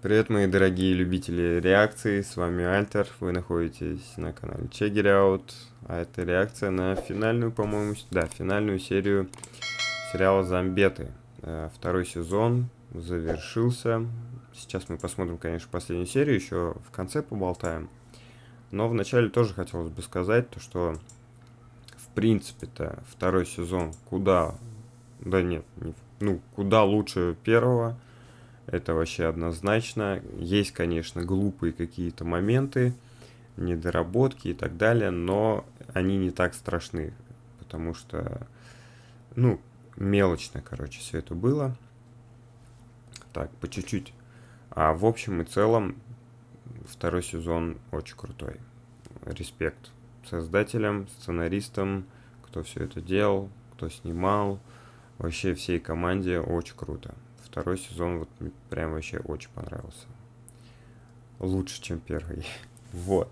Привет, мои дорогие любители реакции, с вами Альтер, вы находитесь на канале Check Out, а это реакция на финальную, по-моему, да, финальную серию сериала «Зомбеты». Э, второй сезон завершился, сейчас мы посмотрим, конечно, последнюю серию, еще в конце поболтаем, но вначале тоже хотелось бы сказать, то, что в принципе-то второй сезон куда, да нет, не, ну, куда лучше первого, это вообще однозначно. Есть, конечно, глупые какие-то моменты, недоработки и так далее, но они не так страшны, потому что, ну, мелочно, короче, все это было. Так, по чуть-чуть. А в общем и целом, второй сезон очень крутой. Респект создателям, сценаристам, кто все это делал, кто снимал. Вообще всей команде очень круто второй сезон вот прям вообще очень понравился. Лучше, чем первый. вот.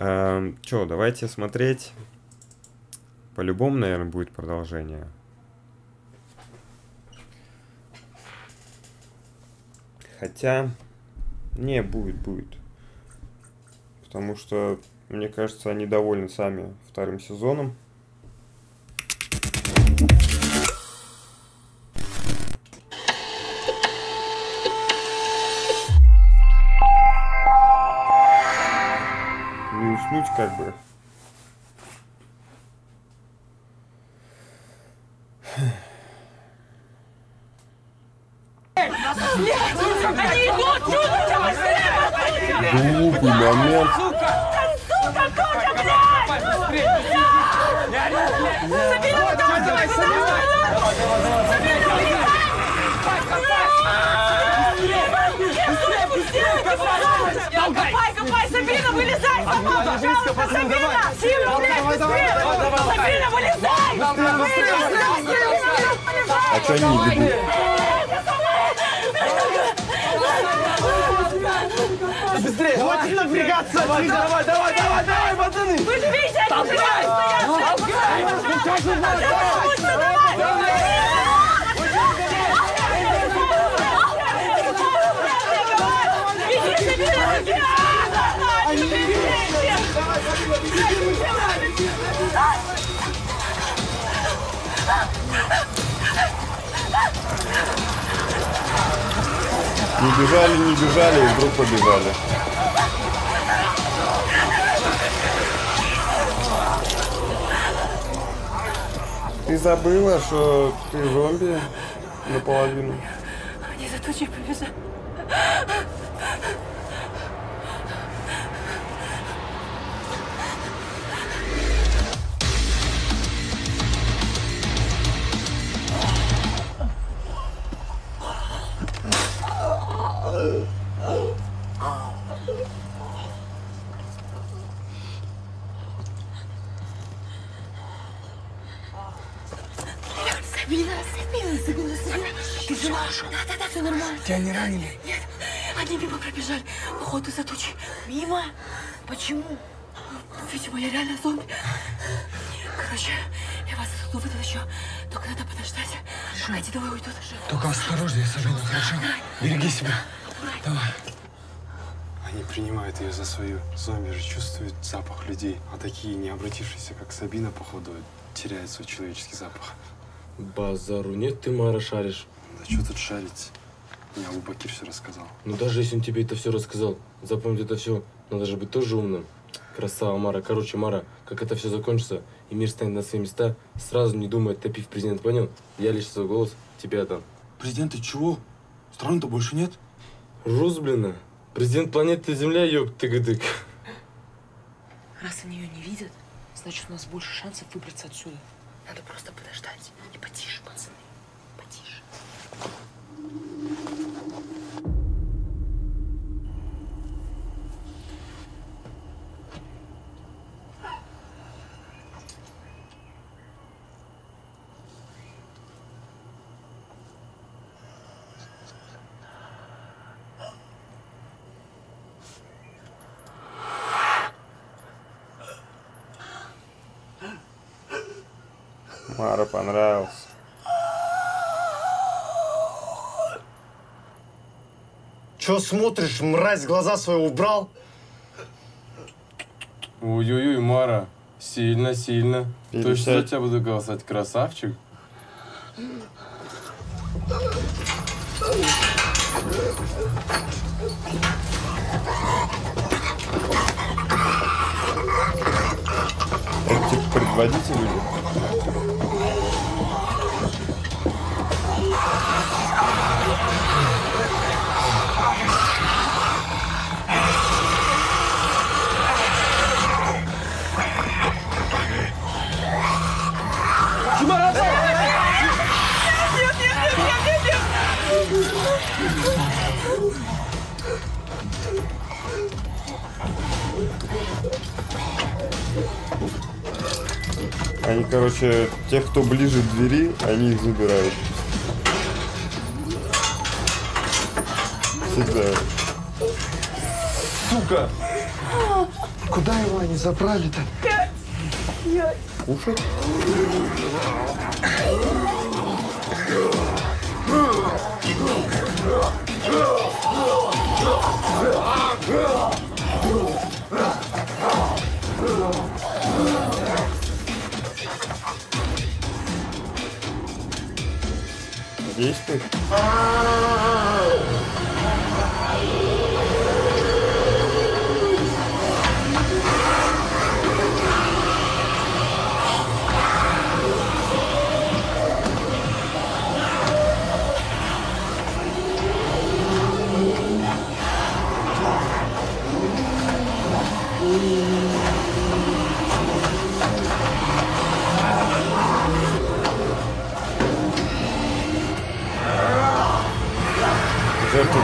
Эм, Че, давайте смотреть. По-любому, наверное, будет продолжение. Хотя, не, будет, будет. Потому что, мне кажется, они довольны сами вторым сезоном. Уснуть как бы. Глупый момент. Сука, Коля, блядь! Забери, давай, давай, Забери, Копай, копай, Сабина, вылезай сама, пожалуйста, Сабина! Сильно, блядь, быстрее! Сабина, вылезай! А что они не бегут? Быстрее! Хватит напрягаться! Давай, давай, давай, давай, давай, пацаны! Вы же видите, они стоят! Давай! Давай! Давай! Не бежали, не бежали, и вдруг побежали. Ты забыла, что ты зомби наполовину? Они за тучей Тебя не ранили? Нет, они мимо пробежали. Походу за тучей. Мимо? Почему? Видимо, я реально зомби. Короче, я вас оттуда вытащу. Только надо подождать. Пока эти двое уйдут. Только осторожнее, Сабина, хорошо? Береги себя. Давай. Они принимают ее за свою. Зомби же чувствуют запах людей. А такие, не обратившиеся, как Сабина, походу, теряют свой человеческий запах. Базару нет, ты Мара шаришь. Да что тут шарить? Мне Абу Бакир все рассказал. Ну даже если он тебе это все рассказал, запомнить это все, надо же быть тоже умным. Красава, Мара. Короче, Мара, как это все закончится, и мир станет на свои места, сразу не думай, топив президент, понял? Я лишь свой голос, тебя там. Президенты чего? Стран-то больше нет? Рус, блин, президент планеты Земля, ёб тык-дык. Раз они ее не видят, значит, у нас больше шансов выбраться отсюда. Надо просто подождать. И потише, пацаны. Чего смотришь, мразь, глаза свои убрал? Ой-ой-ой, Мара, сильно, сильно. Точно за тебя буду голосовать, красавчик. Это типа предводитель или? Они, короче, тех, кто ближе к двери, они их забирают. Всегда. Сука! Куда его они забрали-то? Кушать? disco.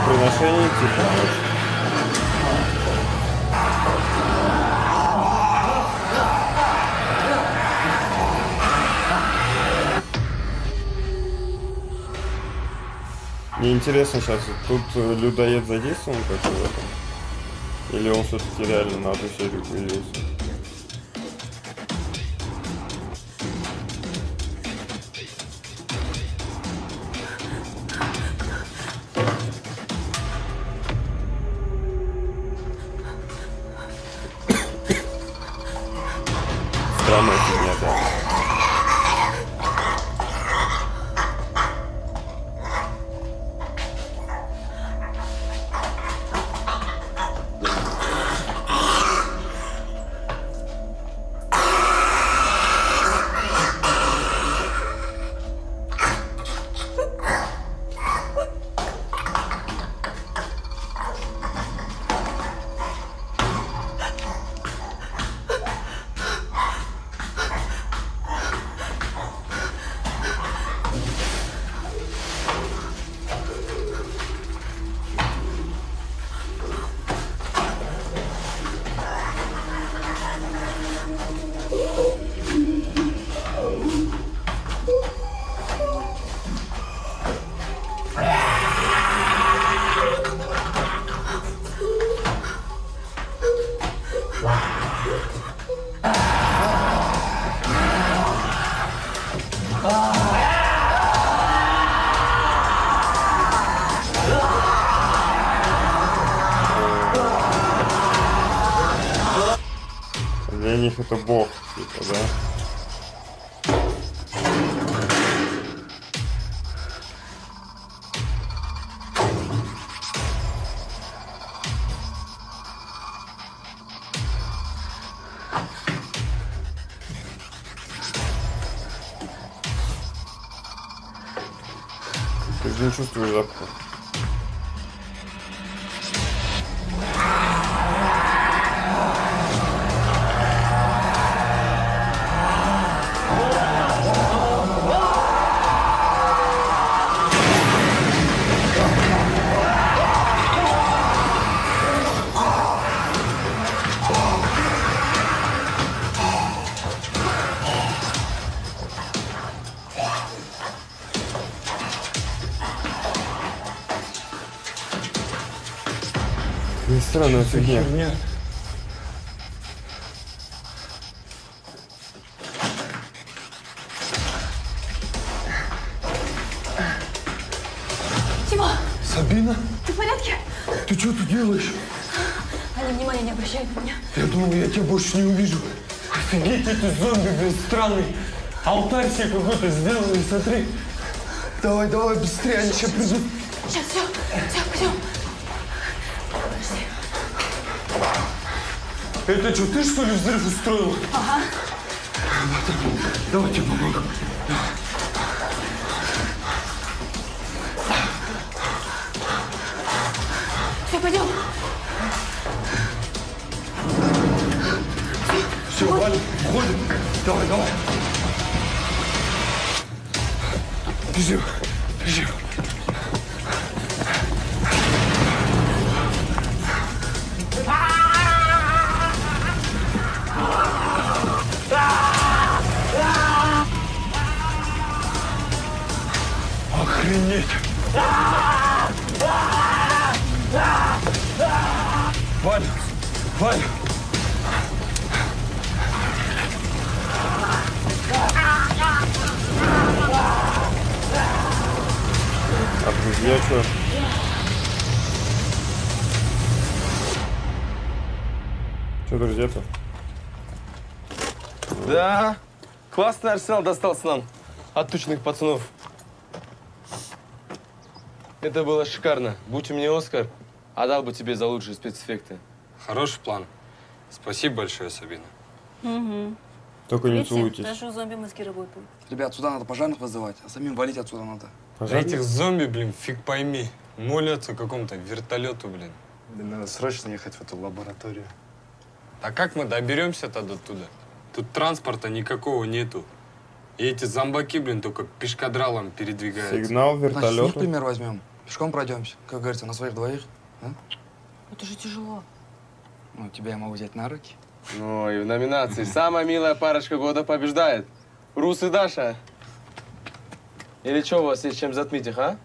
Жертвоприношение типа. может. Мне интересно сейчас, тут э, людоед задействован как-то в этом? Или он все-таки реально на одну серию появился? Это бог, типа, да? Ты не чувствуешь запаха. Не странная фигня. Тима, Сабина? ты в порядке? ты делаешь? Они внимания не обращают на меня. Я думал, я тебя больше не увижу. Офигеть, эти зомби, блин, странные. Алтарь себе какой-то сделанный, смотри. Давай, давай, быстрее, они сейчас придут. Сейчас, все, все, пойдем. Это что, ты что ли взрыв устроил? Ага. Давай, тебе помогу. Все, пойдем. Все, Валя, уходим. Давай, давай. Бежим, бежим. А друзья что? Что, друзья-то? Да, классный арсенал достался нам от тучных пацанов. Это было шикарно. Будь у меня Оскар, отдал бы тебе за лучшие спецэффекты. Хороший план. Спасибо большое, Сабина. Только не целуйтесь. у зомби работают. Ребят, сюда надо пожарных вызывать, а самим валить отсюда надо. Да Пожалуйста. этих зомби, блин, фиг пойми. Молятся какому-то вертолету, блин. Блин, надо срочно ехать в эту лабораторию. А как мы доберемся тогда туда? Тут транспорта никакого нету. И эти зомбаки, блин, только пешкадралом передвигаются. Сигнал Значит, вертолета. пример возьмем. Пешком пройдемся, как говорится, на своих двоих. Это же тяжело. Ну, тебя я могу взять на руки. Ну и в номинации «Самая милая парочка года» побеждает Рус и Даша. Или что у вас есть чем затмить их, а?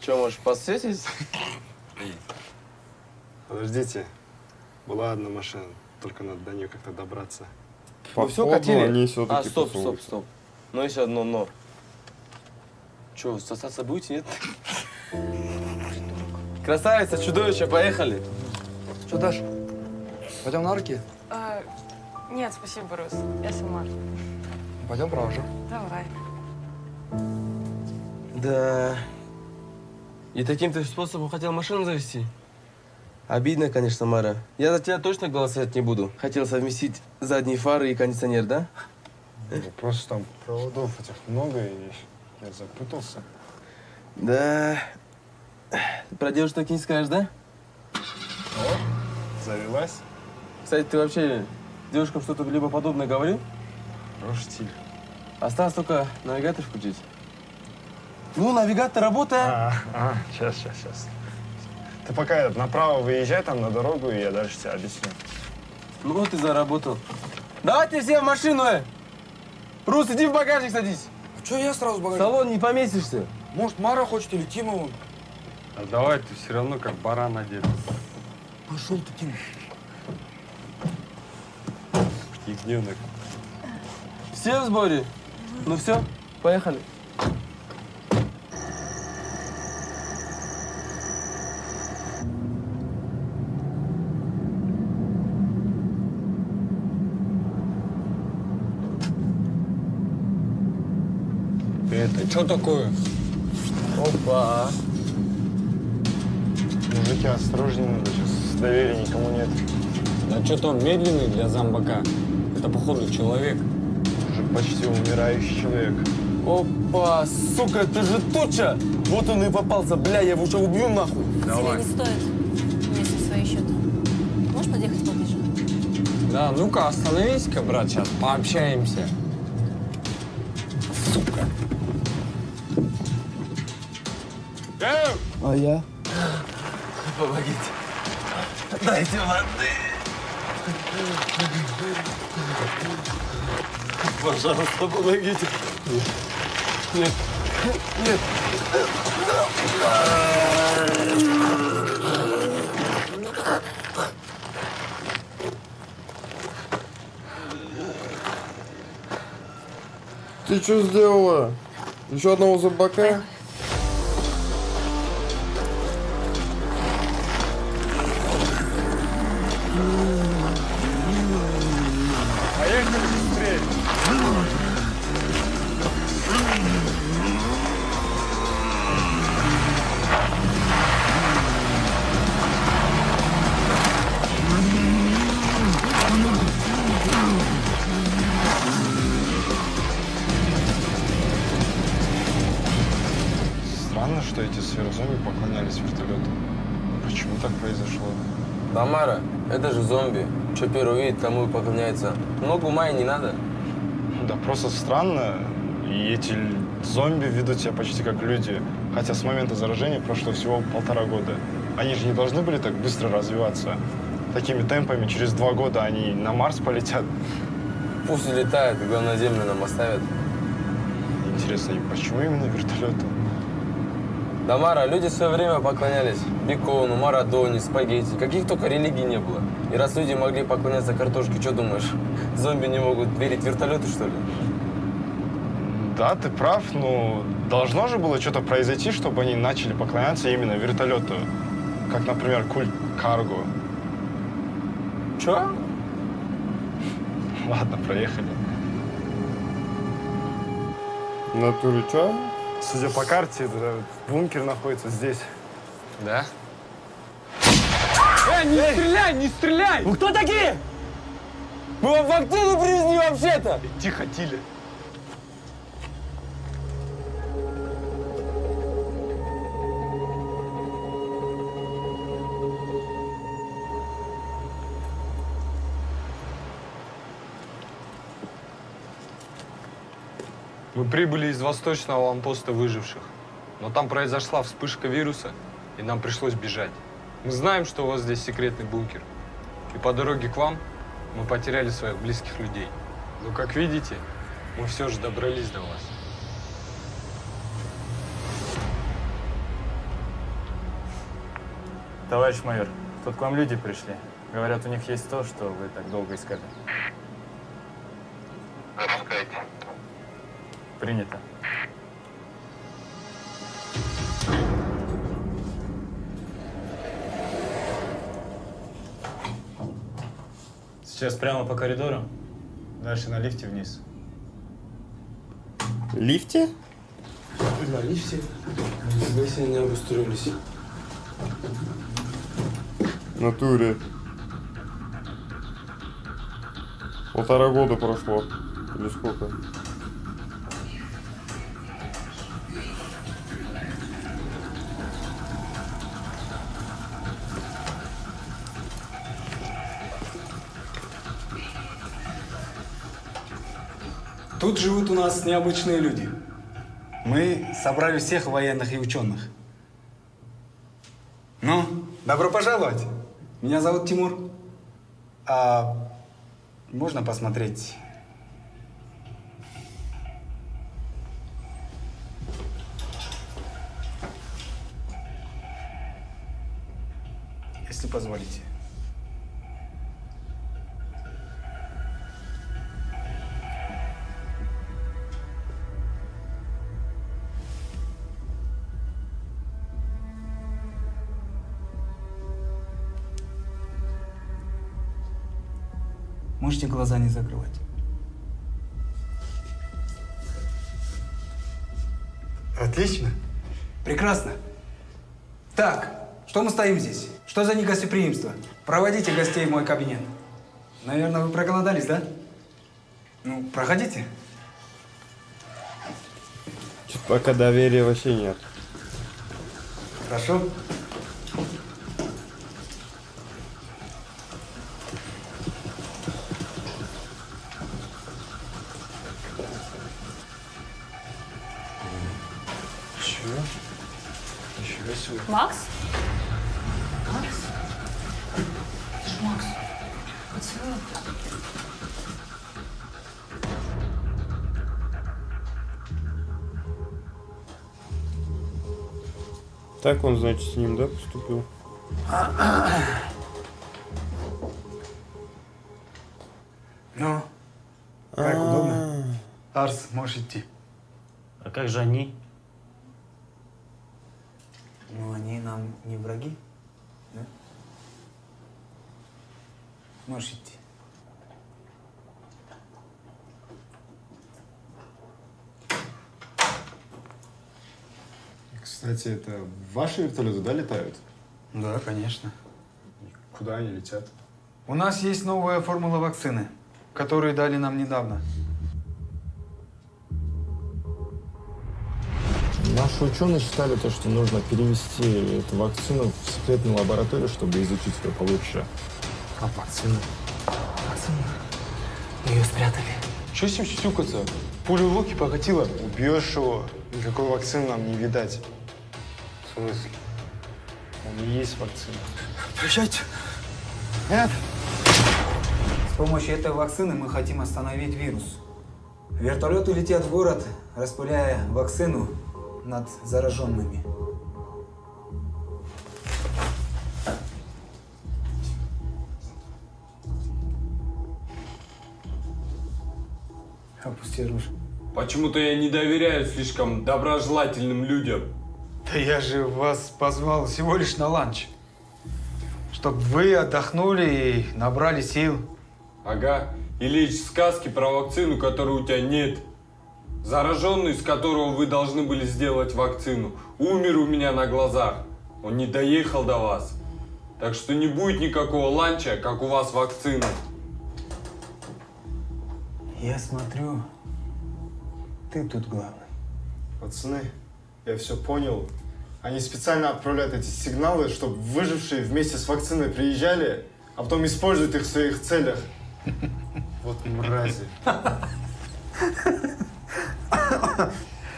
Че, может, посетить? Подождите. Была одна машина, только надо до нее как-то добраться. Ну все, катили? они все-таки А, стоп, стоп, стоп. Ну, есть одно но. Че, сосаться будете, нет? Красавица, чудовище, поехали. Что, Даш, пойдем на руки? А, нет, спасибо, Рус. Я сама. Пойдем провожу. Давай. Да. И таким ты способом хотел машину завести? Обидно, конечно, Мара. Я за тебя точно голосовать не буду. Хотел совместить задние фары и кондиционер, да? Ну, Просто там проводов этих много, и я запутался. Да. Про девушек так и не скажешь, да? Завелась. Кстати, ты вообще девушкам что-то либо подобное говорил? Хороший стиль. Осталось только навигатор включить. Ну, навигатор, работай. А, а, сейчас, сейчас, сейчас. Ты пока этот, направо выезжай там на дорогу, и я дальше тебе объясню. Ну вот и заработал. Давайте все в машину, э! Рус, иди в багажник садись. Че я сразу в В багажник? салон не поместишься. Может, Мара хочет или Тима вон? А давай, ты все равно как баран одет. Пошел ты, Тима. Ягненок. Все в сборе? Ну все, поехали. Это что такое? Опа. Мужики, осторожнее надо, сейчас доверия никому нет. Да что он медленный для зомбака? Это, походу, человек. Почти умирающий человек. Опа, сука, это же туча! Вот он и попался, бля, я его уже убью нахуй. Тебе не стоит. У меня есть свои счеты. Можешь подъехать поближе? Да, ну-ка, остановись-ка, брат, сейчас пообщаемся. Сука. Эй! А я? Помогите. Дайте воды. Пожалуйста, помогите. Нет. Нет. Ты что сделала? Еще одного зомбака? Сверхзомби поклонялись вертолету. Почему так произошло? Тамара, это же зомби. Что первый видит, тому и поклоняется. Много ума и не надо. Да просто странно. И эти зомби ведут себя почти как люди. Хотя с момента заражения прошло всего полтора года. Они же не должны были так быстро развиваться. Такими темпами через два года они на Марс полетят. Пусть летает, главное землю нам оставят. Интересно, и почему именно вертолету? Тамара, люди в свое время поклонялись бекону, марадоне, спагетти. Каких только религий не было. И раз люди могли поклоняться картошке, что думаешь, зомби не могут верить вертолету, что ли? Да, ты прав, но должно же было что-то произойти, чтобы они начали поклоняться именно вертолету. Как, например, культ Карго. Че? Ладно, проехали. В натуре чё? Судя по карте, бункер находится здесь. Да? Эй, не стреляй, не стреляй! Вы кто такие? Мы вам вакцину привезли вообще-то! Тихо, Тиля. Мы прибыли из восточного лампоста выживших. Но там произошла вспышка вируса, и нам пришлось бежать. Мы знаем, что у вас здесь секретный бункер. И по дороге к вам мы потеряли своих близких людей. Но, как видите, мы все же добрались до вас. Товарищ майор, тут к вам люди пришли. Говорят, у них есть то, что вы так долго искали. Принято. Сейчас прямо по коридору, дальше на лифте вниз. Лифте? На лифте? Себе не обустроились. Натуре. Полтора года прошло. Или сколько? Тут живут у нас необычные люди. Мы собрали всех военных и ученых. Ну, добро пожаловать. Меня зовут Тимур. А можно посмотреть? Если позволите. Можете глаза не закрывать. Отлично. Прекрасно. Так, что мы стоим здесь? Что за негостеприимство? Проводите гостей в мой кабинет. Наверное, вы проголодались, да? Ну, проходите. Пока доверия вообще нет. Хорошо. Себе. Макс? Макс? Это ж Макс. Поцелуй. Так он, значит, с ним, да, поступил? Ну, как удобно? Арс, можешь идти. А как же они? Ну, они нам не враги, да? Можешь идти. Кстати, это ваши вертолеты, да, летают? Да, конечно. Куда они летят? У нас есть новая формула вакцины, которую дали нам недавно. Наш Наши ученые считали то, что нужно перевести эту вакцину в секретную лабораторию, чтобы изучить ее получше. А вакцина? Вакцина? Мы ее спрятали. Че с ним сюсюкаться? Пулю в луки покатила. Убьешь его, никакой вакцины нам не видать. В смысле? Он и есть вакцина. Прощайте. Нет. С помощью этой вакцины мы хотим остановить вирус. Вертолеты летят в город, распыляя вакцину над зараженными. Опусти оружие. Почему-то я не доверяю слишком доброжелательным людям. Да я же вас позвал всего лишь на ланч. Чтобы вы отдохнули и набрали сил. Ага. И лечь сказки про вакцину, которой у тебя нет. Зараженный, с которого вы должны были сделать вакцину, умер у меня на глазах. Он не доехал до вас. Так что не будет никакого ланча, как у вас вакцина. Я смотрю, ты тут главный. Пацаны, я все понял. Они специально отправляют эти сигналы, чтобы выжившие вместе с вакциной приезжали, а потом используют их в своих целях. Вот мрази.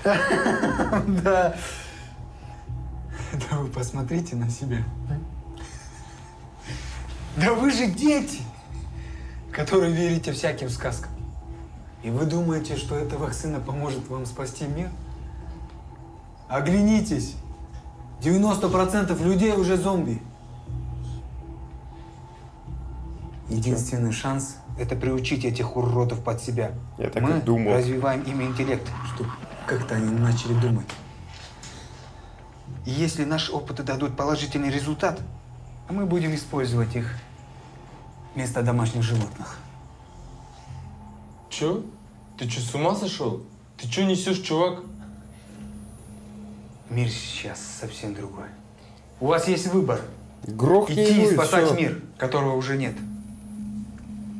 Да. Да вы посмотрите на себя. Да вы же дети, которые верите всяким сказкам. И вы думаете, что эта вакцина поможет вам спасти мир? Оглянитесь. 90% людей уже зомби. Единственный шанс – это приучить этих уродов под себя. Я так Мы и думал. развиваем им интеллект, чтобы как-то они начали думать. И если наши опыты дадут положительный результат, мы будем использовать их вместо домашних животных. Чё? Ты чё, с ума сошел? Ты чё несешь, чувак? Мир сейчас совсем другой. У вас есть выбор. Грохни Идти его и спасать всё. мир, которого уже нет.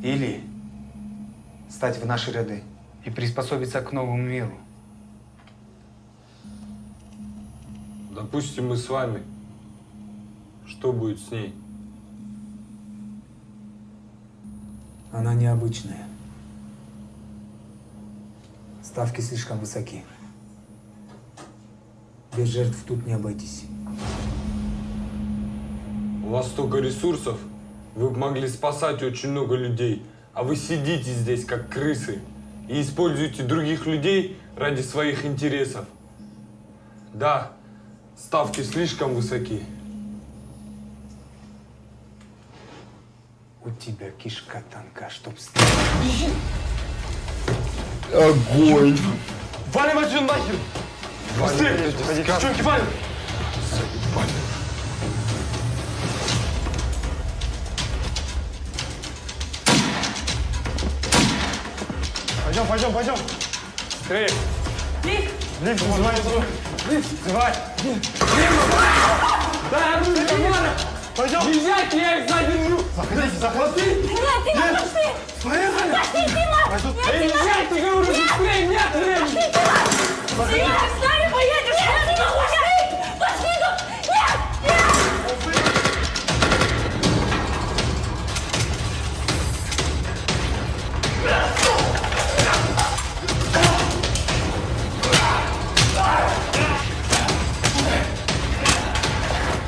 Или стать в наши ряды и приспособиться к новому миру. Допустим, мы с вами. Что будет с ней? Она необычная. Ставки слишком высоки. Без жертв тут не обойтись. У вас столько ресурсов, вы могли спасать очень много людей, а вы сидите здесь как крысы и используете других людей ради своих интересов. Да, ставки слишком высоки. У тебя кишка тонка, чтоб... Огонь! Валим отсюда нахер! Быстрее! Девчонки, валим! Пойдем, пойдем, пойдем. Скорее! Лифт! Лифт, вызывай, Лифт, вызывай! Дай оружие, Тамара! Пойдем! Езжайте, я их задержу! Заходите, заходите! Нет, Тима, пошли! Поехали! Пошли, Тима! Пойдем. Нет, Тима! Езжайте, говорю, быстрее, нет времени! Пошли, Тима! Тима, с 我让你给我滚！我踢你！你你！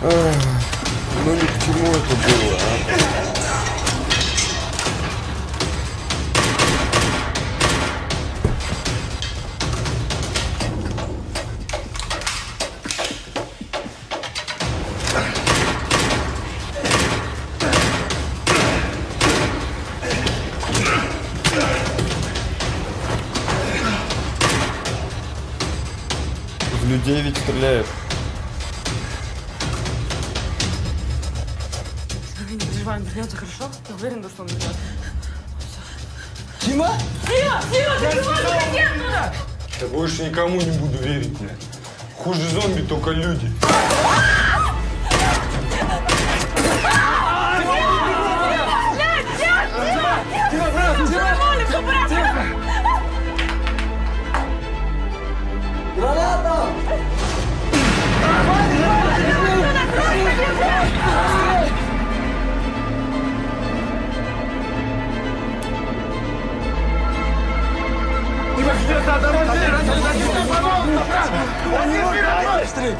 哎。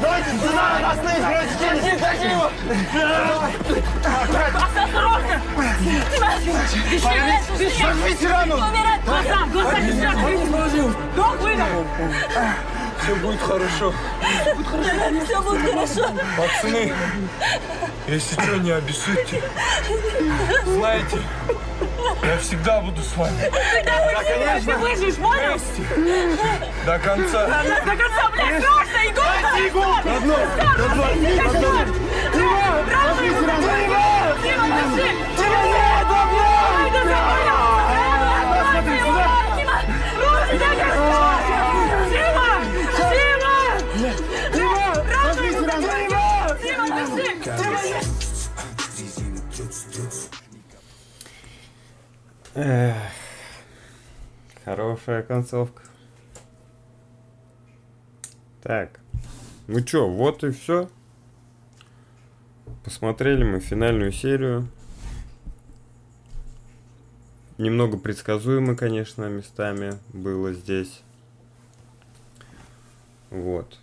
Давайте, сюда, остынь, Тима, Тима! Осторожно! Сожмите рану! Умирает глаза! Глаза не Док выдох! Все будет хорошо. Все будет хорошо! Пацаны, если что, не обессудьте. Знаете, я всегда буду с вами. Да, конечно! Ты выживешь, понял? До конца. До конца, блядь, срочно, иголка! Родной, родной, родной! Тима! Возьмите рану! Дима, тащи! Тима, нет, родной! Ой, да забыл! Эх, хорошая концовка. Так. Ну чё, вот и все. Посмотрели мы финальную серию. Немного предсказуемо, конечно, местами было здесь. Вот.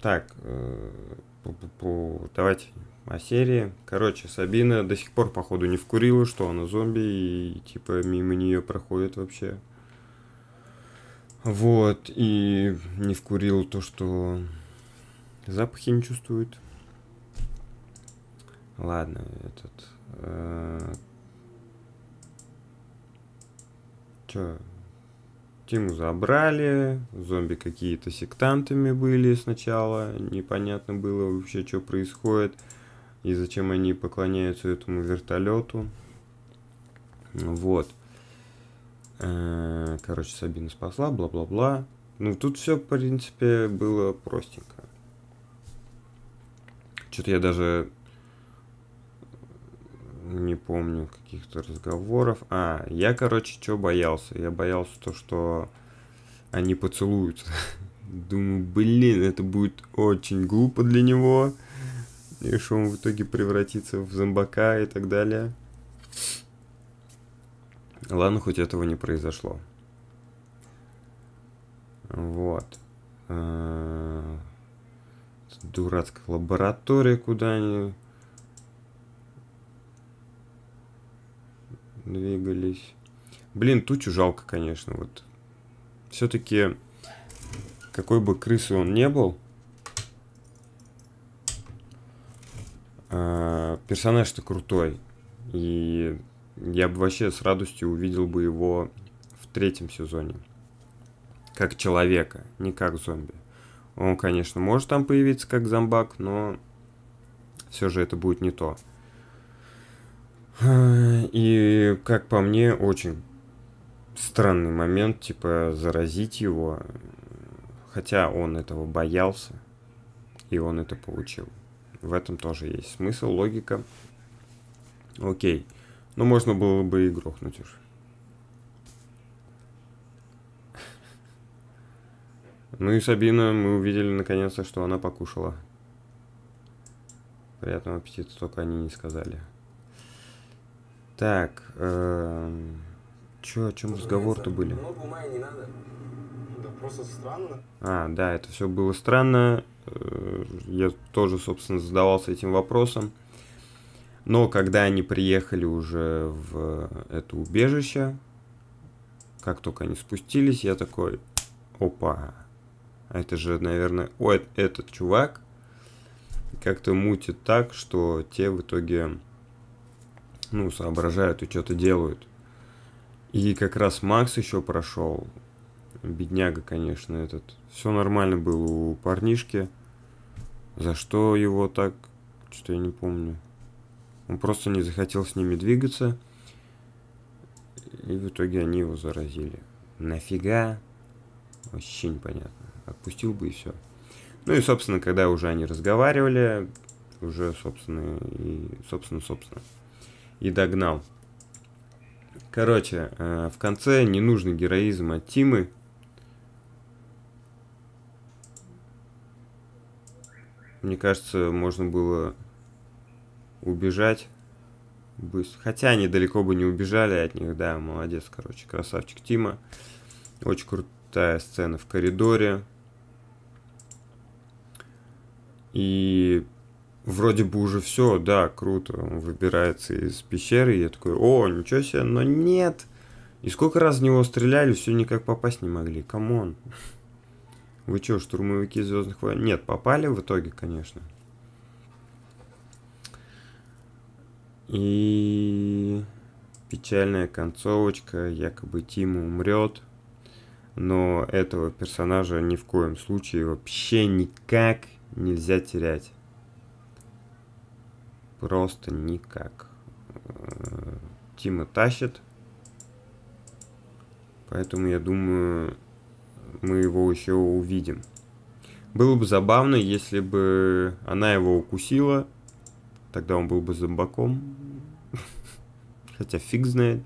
Так, э, давайте о серии. Короче, Сабина до сих пор, походу, не вкурила, что она зомби, и типа мимо нее проходит вообще. Вот, и не вкурил то, что запахи не чувствует. Ладно, этот... э, Чё? Тиму забрали, зомби какие-то сектантами были сначала, непонятно было вообще, что происходит и зачем они поклоняются этому вертолету. Вот. Э, Короче, Сабина спасла, бла-бла-бла. Ну, тут все, в принципе, было простенько. Что-то я даже не помню каких-то разговоров. А, я, короче, что боялся? Я боялся то, что они поцелуются. Думаю, блин, это будет очень глупо для него. И что он в итоге превратится в зомбака и так далее. Ладно, хоть этого не произошло. Вот. Э, Дурацкая лаборатория, куда они двигались. Блин, тучу жалко, конечно, вот. Все-таки, какой бы крысы он не был, а, персонаж-то крутой. И я бы вообще с радостью увидел бы его в третьем сезоне. Как человека, не как зомби. Он, конечно, может там появиться как зомбак, но все же это будет не то. И, как по мне, очень странный момент, типа, заразить его. Хотя он этого боялся, и он это получил. В этом тоже есть смысл, логика. Окей. Ну, можно было бы и грохнуть уж. Ну и Сабина, мы увидели наконец-то, что она покушала. Приятного аппетита, только они не сказали. Так, эм, чё, о чем разговор-то были? Да просто странно. А, да, это все было странно. Э, Я тоже, собственно, задавался этим вопросом. Но когда они приехали уже в это убежище, как только они спустились, я такой, опа, это же, наверное, ой, этот чувак как-то мутит так, что те в итоге, ну, соображают и что-то делают. И как раз Макс еще прошел. Бедняга, конечно, этот. Все нормально было у парнишки. За что его так, что я не помню. Он просто не захотел с ними двигаться. И в итоге они его заразили. Нафига? Вообще непонятно. Отпустил бы и все. Ну и, собственно, когда уже они разговаривали, уже, собственно, и, собственно, собственно, и догнал. Короче, э, в конце ненужный героизм от Тимы. Мне кажется, можно было убежать быстро. Хотя они далеко бы не убежали от них, да, молодец, короче, красавчик Тима. Очень крутая сцена в коридоре. И вроде бы уже все, да, круто. Он выбирается из пещеры, и я такой, о, ничего себе, но нет. И сколько раз в него стреляли, все никак попасть не могли. Come on. Вы что, штурмовики Звездных войн? Нет, попали в итоге, конечно. И печальная концовочка, якобы Тима умрет. Но этого персонажа ни в коем случае вообще никак нельзя терять. Просто никак. Э, Тима тащит. Поэтому я думаю, мы его еще увидим. Было бы забавно, если бы она его укусила, тогда он был бы зомбаком. Хотя фиг знает.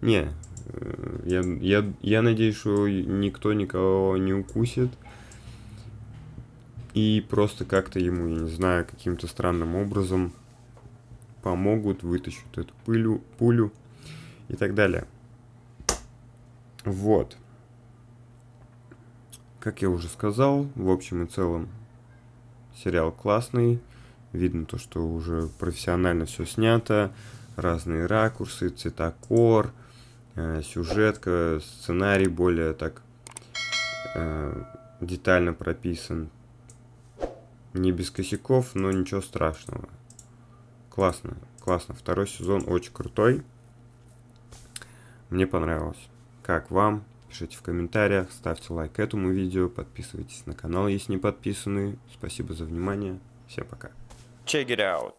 Не, э, я, я, я надеюсь, что никто никого не укусит. И просто как-то ему, я не знаю, каким-то странным образом помогут, вытащат эту пылю, пулю и так далее. Вот. Как я уже сказал, в общем и целом сериал классный. Видно то, что уже профессионально все снято. Разные ракурсы, цветокор, э, сюжетка, сценарий более так э, детально прописан. Не без косяков, но ничего страшного. Классно, классно. Второй сезон очень крутой. Мне понравилось. Как вам? Пишите в комментариях, ставьте лайк этому видео, подписывайтесь на канал, если не подписаны. Спасибо за внимание. Всем пока. Check it out.